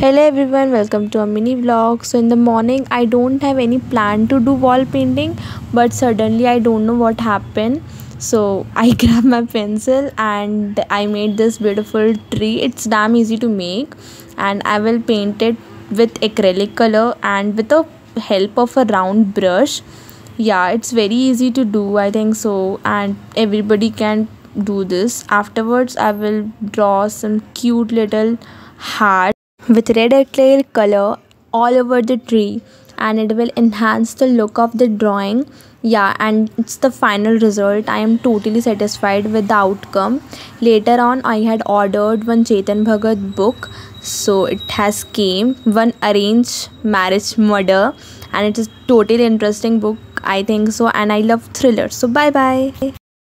hello everyone welcome to a mini vlog. So in the morning i don't have any plan to do wall painting but suddenly i don't know what happened. So i grabbed my pencil and i made this beautiful tree. It's damn easy to make and i will paint it with acrylic color and with the help of a round brush. Yeah it's very easy to do i think so and everybody can do this. Afterwards i will draw some cute little heart with red acrylic color all over the tree and it will enhance the look of the drawing. Yeah and it's the final result. I am totally satisfied with the outcome. Later on i had ordered one chetan bhagat book. So it has came. One arranged marriage murder. And it is a totally interesting book i think so. And i love thrillers so bye bye